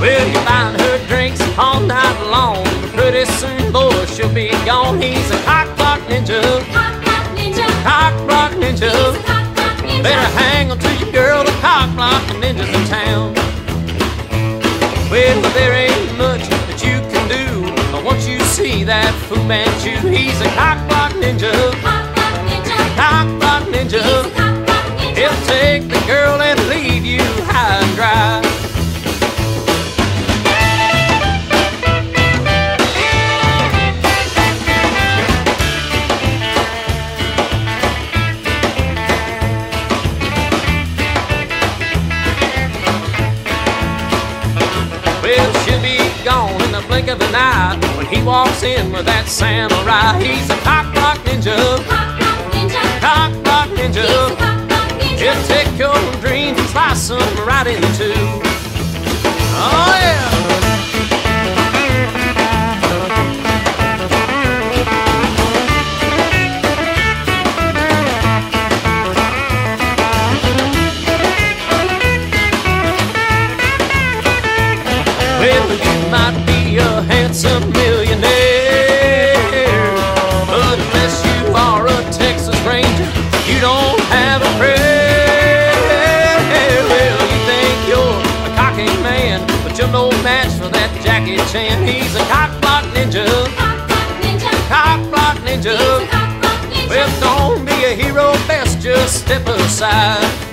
Well, you find her drinks all night long. Pretty soon, boy, she'll be gone. He's a cock block ninja. Cock block ninja. Cock block ninja. Cock block ninja. Better hang on to your girl, the cock block ninjas in town. Well, there ain't much that you can do. But once you see that Fu Manchu, he's a cock block ninja. Well, she'll be gone in the blink of an eye when he walks in with that samurai. He's a cock block ninja, Cock block ninja. cock He's a ninja. cock ninja. He'll take your dreams and slice them right in two. Well, you might be a handsome millionaire, but unless you are a Texas Ranger, you don't have a prayer. Well, you think you're a cocky man, but you're no match for that Jackie Chan. He's a cock block ninja, Cock block ninja. cock block He's a ninja. cock ninja. Well, don't be a hero, best just step aside.